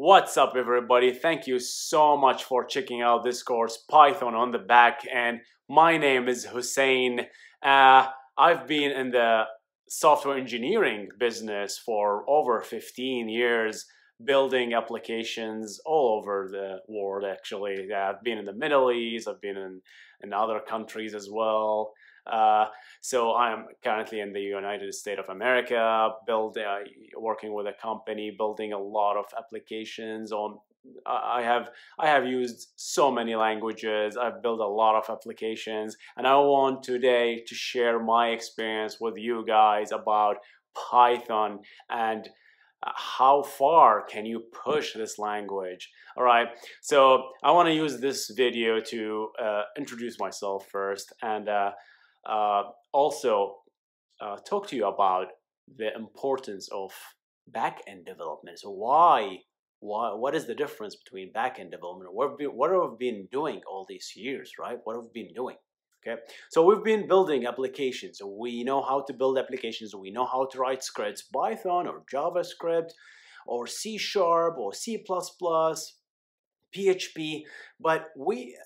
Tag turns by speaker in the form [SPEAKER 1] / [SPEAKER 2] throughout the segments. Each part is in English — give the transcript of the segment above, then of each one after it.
[SPEAKER 1] What's up everybody? Thank you so much for checking out this course, Python on the back And My name is Hussein. Uh, I've been in the software engineering business for over 15 years, building applications all over the world actually. I've been in the Middle East, I've been in, in other countries as well. Uh, so I'm currently in the United States of America, build, uh, working with a company, building a lot of applications on. I have I have used so many languages. I've built a lot of applications, and I want today to share my experience with you guys about Python and uh, how far can you push this language all right so i want to use this video to uh, introduce myself first and uh, uh, also uh, talk to you about the importance of back-end development. So why, why, what is the difference between back-end development? What have, we, what have we been doing all these years, right? What have we been doing? Okay, so we've been building applications. We know how to build applications. We know how to write scripts, Python or JavaScript or C Sharp or C++, PHP, but we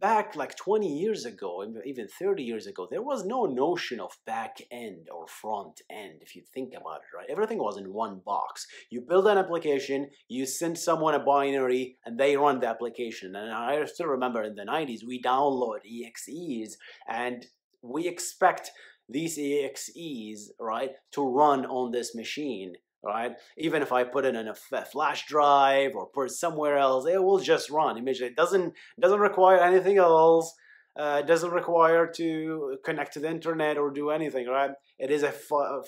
[SPEAKER 1] back like 20 years ago, even 30 years ago, there was no notion of back end or front end if you think about it, right? Everything was in one box. You build an application, you send someone a binary, and they run the application. And I still remember in the 90s, we download EXEs and we expect these EXEs, right, to run on this machine right? Even if I put it in a flash drive or put it somewhere else, it will just run immediately. It doesn't doesn't require anything else. Uh, doesn't require to connect to the internet or do anything, right? It is a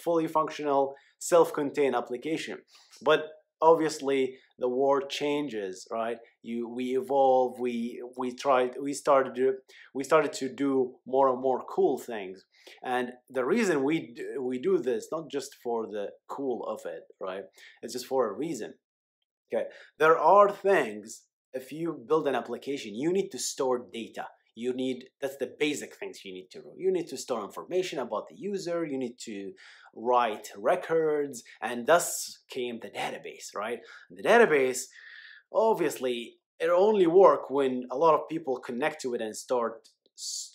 [SPEAKER 1] fully functional, self-contained application. But obviously, the world changes, right? You we evolve. We we tried. We started to we started to do more and more cool things. And the reason we do, we do this not just for the cool of it, right? It's just for a reason. Okay, there are things. If you build an application, you need to store data. You need that's the basic things you need to do. You need to store information about the user. You need to write records, and thus came the database, right? The database, obviously, it only work when a lot of people connect to it and start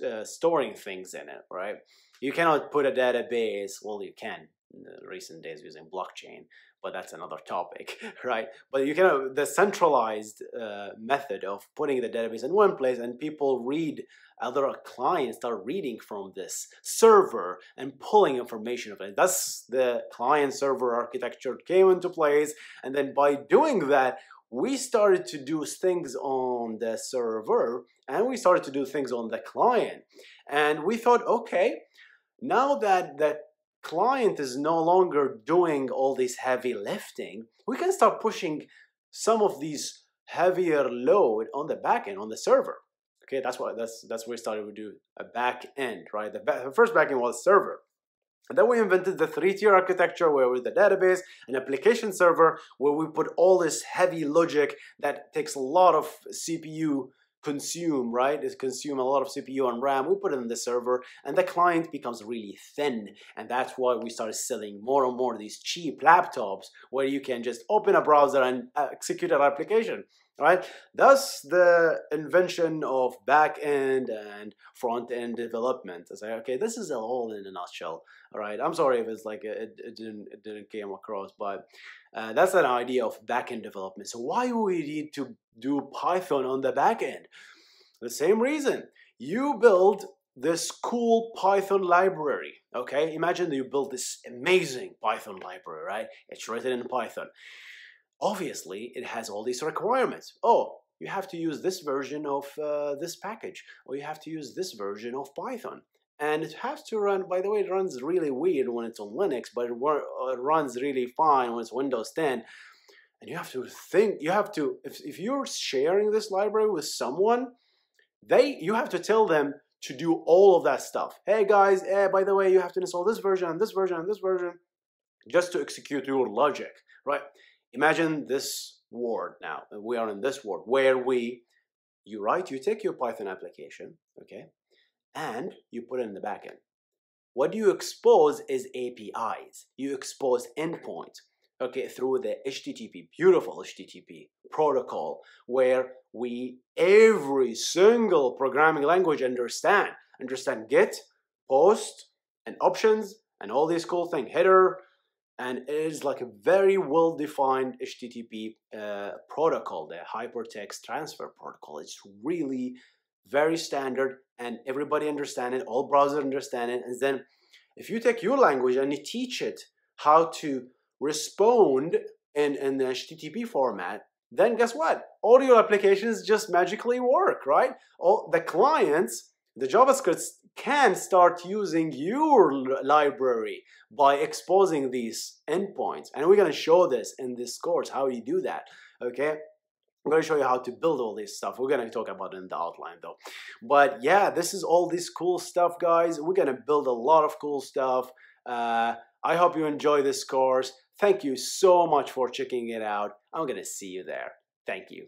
[SPEAKER 1] uh, storing things in it, right? You cannot put a database, well, you can in the recent days using blockchain, but that's another topic, right? But you can the centralized uh, method of putting the database in one place and people read, other clients start reading from this server and pulling information of it. That's the client server architecture came into place. And then by doing that, we started to do things on the server and we started to do things on the client. And we thought, okay, now that the client is no longer doing all this heavy lifting, we can start pushing some of these heavier load on the back end, on the server. Okay, that's why that's that's where we started to do a back end, right? The, back, the first back end was server. And then we invented the three-tier architecture where with the database, an application server, where we put all this heavy logic that takes a lot of CPU consume, right? It consume a lot of CPU and RAM. We put it in the server and the client becomes really thin. And that's why we started selling more and more of these cheap laptops where you can just open a browser and uh, execute an application right? Thus, the invention of back end and front end development. I say, okay, this is all in a nutshell. All right, I'm sorry if it's like it, it didn't it didn't came across, but uh, that's an idea of back end development. So why do we need to do Python on the back end? The same reason. You build this cool Python library. Okay, imagine you build this amazing Python library, right? It's written in Python obviously it has all these requirements. Oh, you have to use this version of uh, this package, or you have to use this version of Python. And it has to run, by the way, it runs really weird when it's on Linux, but it, it runs really fine when it's Windows 10. And you have to think, you have to, if, if you're sharing this library with someone, they, you have to tell them to do all of that stuff. Hey guys, eh, by the way, you have to install this version and this version and this version just to execute your logic, right? Imagine this world now. We are in this world where we, you write, you take your Python application, okay, and you put it in the backend. What you expose is APIs. You expose endpoints. okay, through the HTTP, beautiful HTTP protocol, where we, every single programming language understand, understand get, post, and options, and all these cool things, header, and it is like a very well-defined HTTP uh, protocol, the Hypertext Transfer Protocol. It's really very standard, and everybody understand it, all browsers understand it, and then if you take your language and you teach it how to respond in, in the HTTP format, then guess what? All your applications just magically work, right? All the clients, the JavaScript can start using your library by exposing these endpoints. And we're going to show this in this course, how you do that, okay? I'm going to show you how to build all this stuff. We're going to talk about it in the outline though. But yeah, this is all this cool stuff, guys. We're going to build a lot of cool stuff. Uh, I hope you enjoy this course. Thank you so much for checking it out. I'm going to see you there. Thank you.